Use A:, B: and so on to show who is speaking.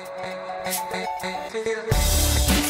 A: Feel